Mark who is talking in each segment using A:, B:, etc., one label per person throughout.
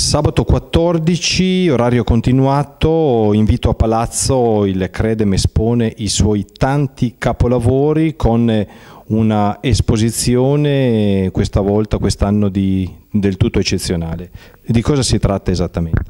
A: Sabato 14, orario continuato, invito a Palazzo, il Credem espone i suoi tanti capolavori con una esposizione questa volta, quest'anno del tutto eccezionale. Di cosa si tratta esattamente?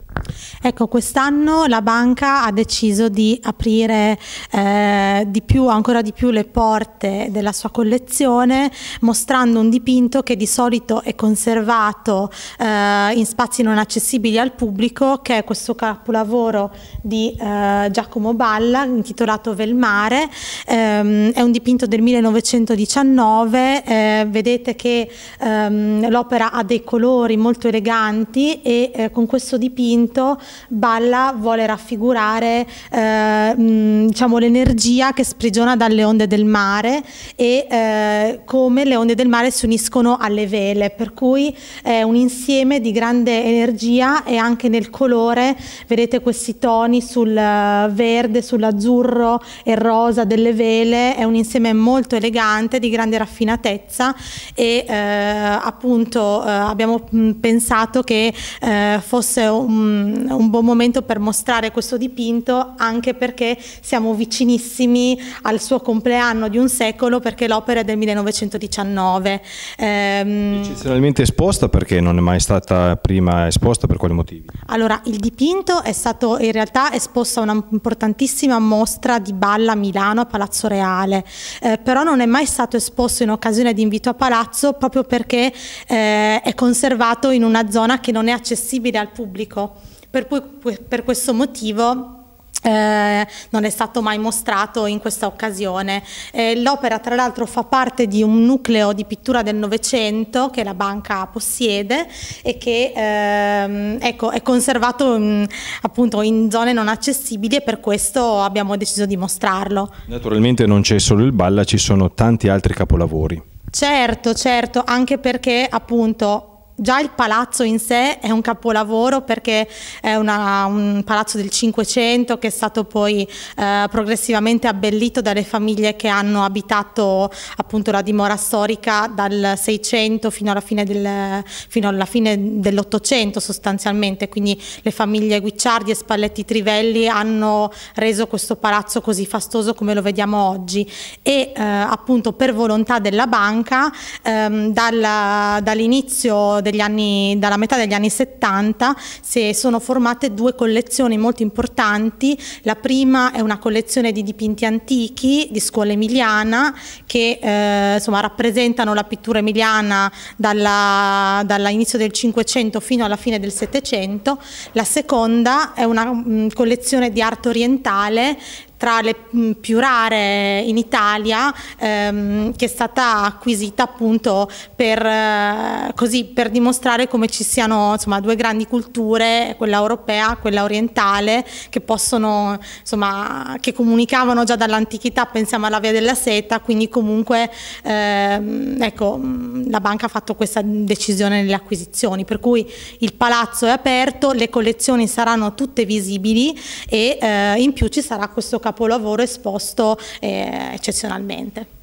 B: Ecco, quest'anno la banca ha deciso di aprire eh, di più, ancora di più le porte della sua collezione mostrando un dipinto che di solito è conservato eh, in spazi non accessibili al pubblico che è questo capolavoro di eh, Giacomo Balla intitolato Velmare, ehm, è un dipinto del 1919, eh, vedete che ehm, l'opera ha dei colori molto eleganti e eh, con questo dipinto momento Balla vuole raffigurare eh, diciamo, l'energia che sprigiona dalle onde del mare e eh, come le onde del mare si uniscono alle vele, per cui è un insieme di grande energia e anche nel colore vedete questi toni sul verde, sull'azzurro e rosa delle vele, è un insieme molto elegante, di grande raffinatezza e eh, appunto eh, abbiamo pensato che eh, fosse un un buon momento per mostrare questo dipinto anche perché siamo vicinissimi al suo compleanno di un secolo perché l'opera è del 1919.
A: Ehm, Eccezionalmente esposta perché non è mai stata prima esposta per quali motivi?
B: Allora il dipinto è stato in realtà esposto a una importantissima mostra di Balla a Milano a Palazzo Reale eh, però non è mai stato esposto in occasione di invito a Palazzo proprio perché eh, è conservato in una zona che non è accessibile al pubblico per, cui, per questo motivo eh, non è stato mai mostrato in questa occasione. Eh, l'opera tra l'altro fa parte di un nucleo di pittura del Novecento che la banca possiede e che ehm, ecco, è conservato in, appunto in zone non accessibili e per questo abbiamo deciso di mostrarlo.
A: Naturalmente non c'è solo il Balla, ci sono tanti altri capolavori.
B: Certo, certo, anche perché appunto Già il palazzo in sé è un capolavoro perché è una, un palazzo del Cinquecento che è stato poi eh, progressivamente abbellito dalle famiglie che hanno abitato appunto la dimora storica dal 600 fino alla fine, del, fino alla fine dell'Ottocento sostanzialmente, quindi le famiglie Guicciardi e Spalletti Trivelli hanno reso questo palazzo così fastoso come lo vediamo oggi. E eh, appunto per volontà della banca ehm, dall'inizio degli anni, dalla metà degli anni 70 si sono formate due collezioni molto importanti. La prima è una collezione di dipinti antichi di scuola emiliana che eh, insomma, rappresentano la pittura emiliana dall'inizio dall del Cinquecento fino alla fine del Settecento. La seconda è una mh, mm, collezione di arte orientale tra le mm, più rare in Italia ehm, che è stata acquisita appunto per, eh, così, per dimostrare come ci siano insomma, due grandi culture, quella europea, quella orientale, che possono, insomma, che comunicavano già dall'antichità, pensiamo alla via della seta, quindi comunque ehm, ecco, mm, la banca ha fatto questa decisione nelle acquisizioni, per cui il palazzo è aperto, le collezioni saranno tutte visibili e eh, in più ci sarà questo capolavoro esposto eh, eccezionalmente.